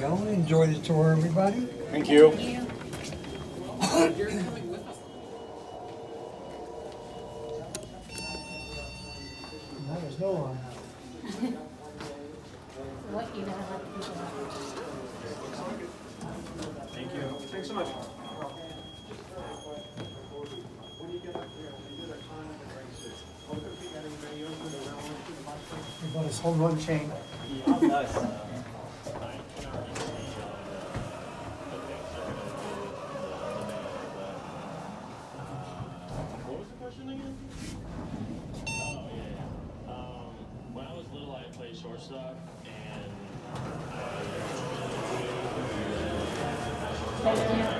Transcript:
go. Enjoy the tour, everybody. Thank you. That was no one. What you know, how to people Thank you. Thanks so much. He bought his home run chain. What was question again? Oh, yeah, yeah. Um, when I was little, I played shortstop, and I Touchdown.